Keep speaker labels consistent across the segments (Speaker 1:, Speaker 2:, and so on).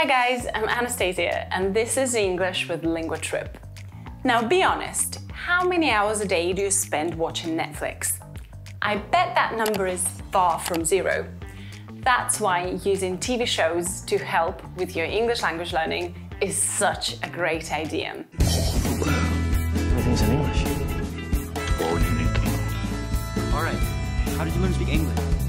Speaker 1: Hi guys, I'm Anastasia and this is English with LinguaTrip. Now be honest, how many hours a day do you spend watching Netflix? I bet that number is far from zero. That's why using TV shows to help with your English language learning is such a great idea.
Speaker 2: Everything's in English.
Speaker 3: All you need to know.
Speaker 2: All right. How did you learn to speak English?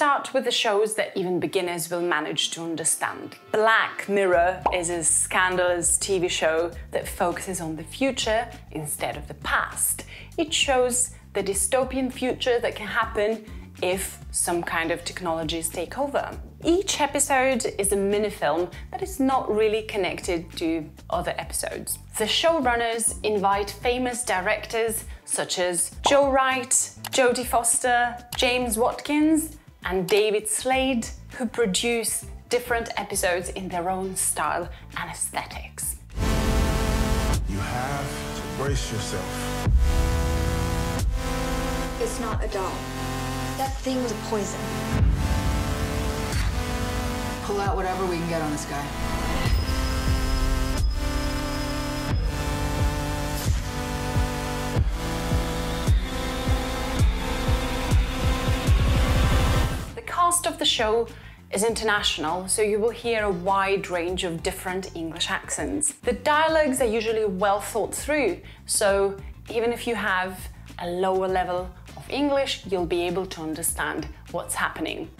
Speaker 1: Start with the shows that even beginners will manage to understand. Black Mirror is a scandalous TV show that focuses on the future instead of the past. It shows the dystopian future that can happen if some kind of technologies take over. Each episode is a mini-film that is not really connected to other episodes. The showrunners invite famous directors such as Joe Wright, Jodie Foster, James Watkins, and David Slade, who produce different episodes in their own style and aesthetics.
Speaker 4: You have to brace yourself.
Speaker 5: It's not a doll. That thing was a poison.
Speaker 6: Pull out whatever we can get on this guy.
Speaker 1: Show is international, so you will hear a wide range of different English accents. The dialogues are usually well thought through, so even if you have a lower level of English, you'll be able to understand what's happening.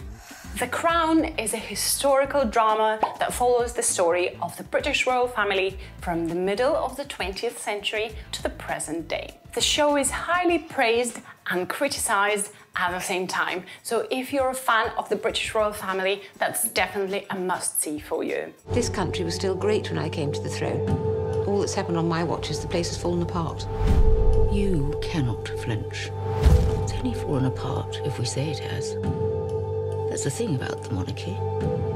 Speaker 1: The Crown is a historical drama that follows the story of the British royal family from the middle of the 20th century to the present day. The show is highly praised and criticized at the same time, so if you're a fan of the British royal family, that's definitely a must see for you.
Speaker 7: This country was still great when I came to the throne. All that's happened on my watch is the place has fallen apart.
Speaker 8: You cannot flinch. It's only fallen apart if we say it has. That's the thing about the monarchy.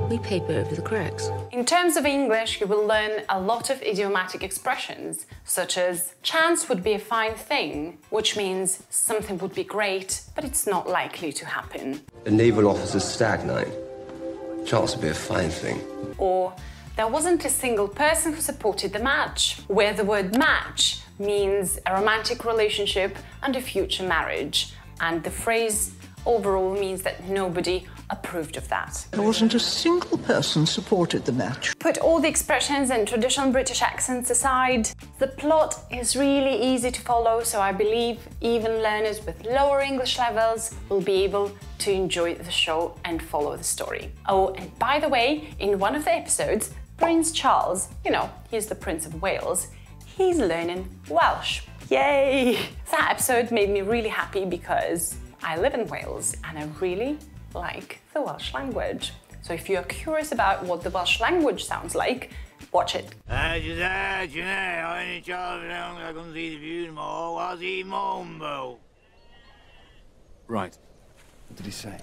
Speaker 8: We paper over the cracks.
Speaker 1: In terms of English, you will learn a lot of idiomatic expressions, such as chance would be a fine thing, which means something would be great, but it's not likely to happen.
Speaker 9: A naval officer's stag night. Chance would be a fine thing.
Speaker 1: Or there wasn't a single person who supported the match, where the word match means a romantic relationship and a future marriage, and the phrase overall means that nobody approved of that.
Speaker 10: There wasn't a single person supported the match.
Speaker 1: Put all the expressions and traditional British accents aside, the plot is really easy to follow, so I believe even learners with lower English levels will be able to enjoy the show and follow the story. Oh, and by the way, in one of the episodes, Prince Charles, you know, he's the Prince of Wales, he's learning Welsh. Yay! That episode made me really happy because I live in Wales and I really like the Welsh language. So if you're curious about what the Welsh language sounds like, watch it.
Speaker 2: Right. What did he say?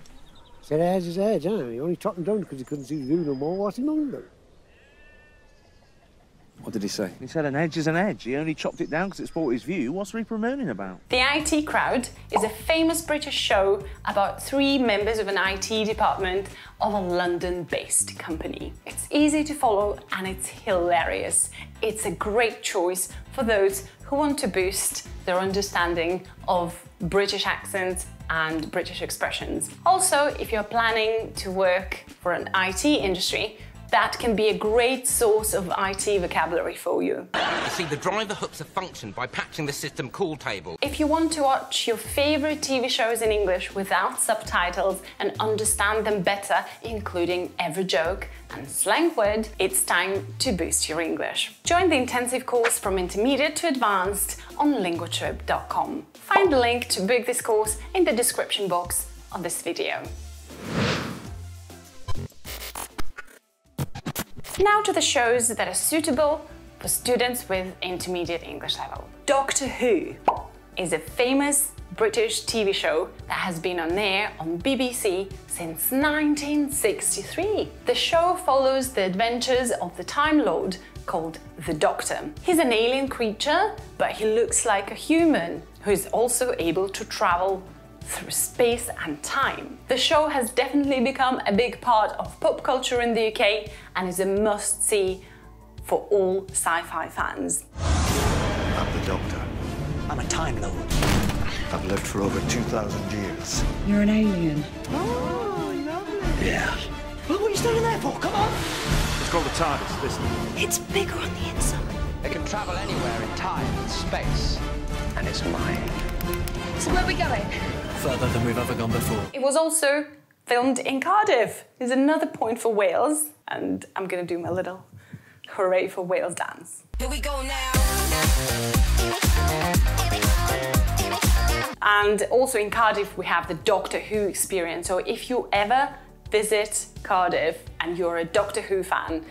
Speaker 11: He Said edge is edge, huh? He only chopped him down because he couldn't see the view no more. What's he on about?
Speaker 2: What did he say?
Speaker 12: He said an edge is an edge. He only chopped it down because it spoilt his view. What's Reaper moaning about?
Speaker 1: The IT Crowd is a famous British show about three members of an IT department of a London-based company. It's easy to follow and it's hilarious. It's a great choice for those who want to boost their understanding of British accents and British expressions. Also, if you're planning to work for an IT industry, that can be a great source of IT vocabulary for you.
Speaker 13: You see, the driver hooks a function by patching the system call table.
Speaker 1: If you want to watch your favorite TV shows in English without subtitles and understand them better, including every joke and slang word, it's time to boost your English. Join the intensive course from intermediate to advanced on linguatrip.com. Find the link to book this course in the description box of this video. Now to the shows that are suitable for students with intermediate English level. Doctor Who is a famous British TV show that has been on air on BBC since 1963. The show follows the adventures of the Time Lord called the Doctor. He's an alien creature, but he looks like a human who is also able to travel through space and time. The show has definitely become a big part of pop culture in the UK and is a must see for all sci fi fans.
Speaker 14: I'm the Doctor.
Speaker 15: I'm a Time Lord.
Speaker 14: I've lived for over 2,000 years.
Speaker 8: You're an alien.
Speaker 15: Oh, lovely.
Speaker 14: Yeah.
Speaker 15: Well, what are you standing there for? Come on.
Speaker 12: It's called the TARDIS, listen.
Speaker 8: It's bigger on the inside.
Speaker 13: It can travel anywhere in time and space, and it's mine.
Speaker 5: So where are we going?
Speaker 15: Further than we've ever gone before.
Speaker 1: It was also filmed in Cardiff. There's another point for Wales, and I'm gonna do my little hooray for Wales dance.
Speaker 5: Here we go now.
Speaker 1: And also in Cardiff, we have the Doctor Who experience. So if you ever visit Cardiff and you're a Doctor Who fan,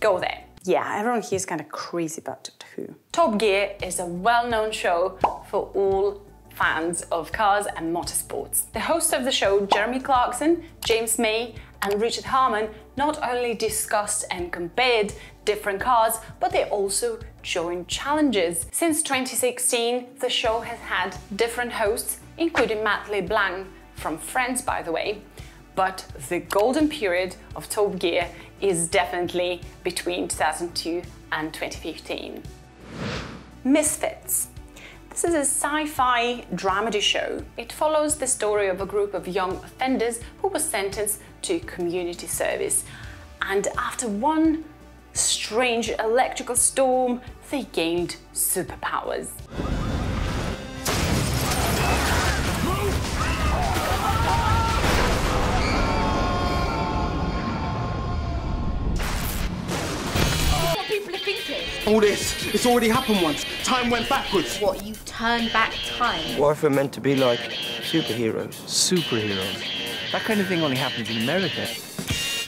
Speaker 1: go there. Yeah, everyone here is kind of crazy about Doctor Who. Top Gear is a well-known show for all fans of cars and motorsports. The hosts of the show, Jeremy Clarkson, James May, and Richard Hammond, not only discussed and compared different cars, but they also joined challenges. Since 2016, the show has had different hosts, including Matt LeBlanc from Friends, by the way. But the golden period of Top Gear is definitely between 2002 and 2015. Misfits. This is a sci-fi dramedy show. It follows the story of a group of young offenders who were sentenced to community service. And after one strange electrical storm, they gained superpowers.
Speaker 16: All this, it's already happened once. Time went backwards.
Speaker 5: What, you turn back time?
Speaker 9: What if we're meant to be like superheroes?
Speaker 2: Superheroes. That kind of thing only happens in America.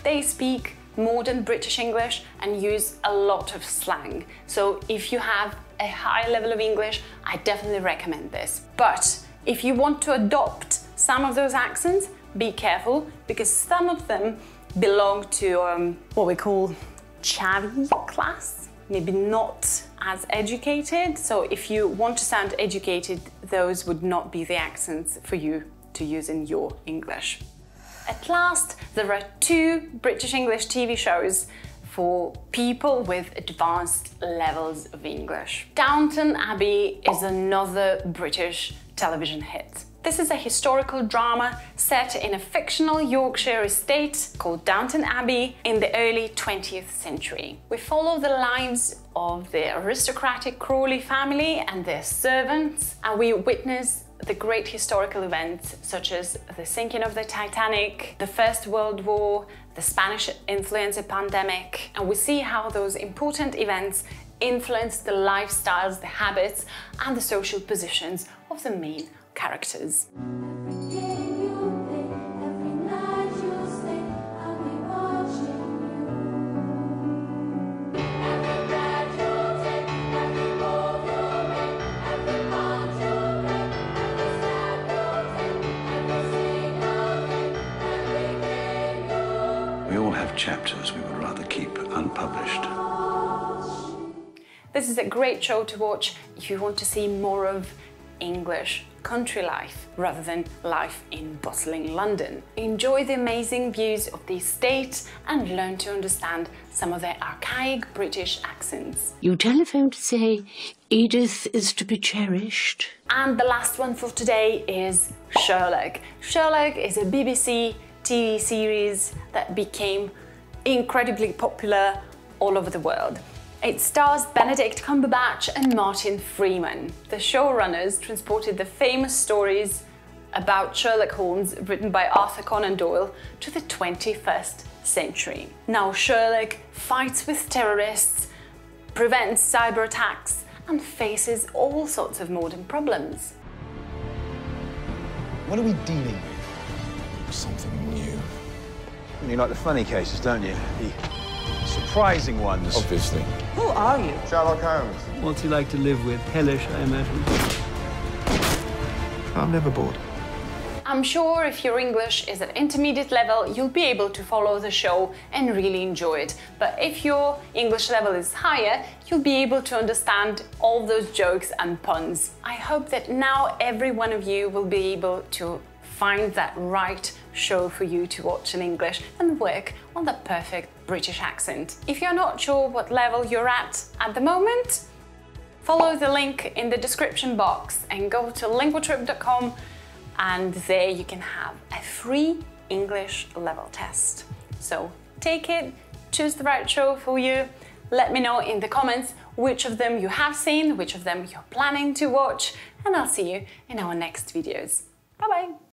Speaker 1: They speak modern British English and use a lot of slang. So if you have a high level of English, I definitely recommend this. But if you want to adopt some of those accents, be careful because some of them belong to um, what we call chavvy class, maybe not as educated. So if you want to sound educated, those would not be the accents for you to use in your English. At last, there are two British English TV shows for people with advanced levels of English. Downton Abbey is another British television hit. This is a historical drama set in a fictional Yorkshire estate called Downton Abbey in the early 20th century. We follow the lives of the aristocratic Crawley family and their servants, and we witness the great historical events such as the sinking of the Titanic, the First World War, the Spanish influenza pandemic, and we see how those important events influence the lifestyles, the habits, and the social positions of the main characters.
Speaker 3: We all have chapters we would rather keep unpublished.
Speaker 1: This is a great show to watch if you want to see more of English country life rather than life in bustling London. Enjoy the amazing views of the estate and learn to understand some of their archaic British accents.
Speaker 8: You telephone to say Edith is to be cherished.
Speaker 1: And the last one for today is Sherlock. Sherlock is a BBC TV series that became incredibly popular all over the world. It stars Benedict Cumberbatch and Martin Freeman. The showrunners transported the famous stories about Sherlock Holmes written by Arthur Conan Doyle to the 21st century. Now Sherlock fights with terrorists, prevents cyber attacks, and faces all sorts of modern problems.
Speaker 4: What are we dealing with? Something new.
Speaker 12: You like the funny cases, don't you? The surprising ones.
Speaker 4: Obviously.
Speaker 8: Who are you?
Speaker 4: Sherlock Holmes.
Speaker 2: What's he like to live with? Hellish, I imagine.
Speaker 14: I'm never bored.
Speaker 1: I'm sure if your English is at intermediate level, you'll be able to follow the show and really enjoy it. But if your English level is higher, you'll be able to understand all those jokes and puns. I hope that now every one of you will be able to find that right show for you to watch in English and work on the perfect British accent. If you're not sure what level you're at at the moment, follow the link in the description box and go to linguatrip.com and there you can have a free English level test. So take it, choose the right show for you. Let me know in the comments which of them you have seen, which of them you're planning to watch, and I'll see you in our next videos. Bye bye!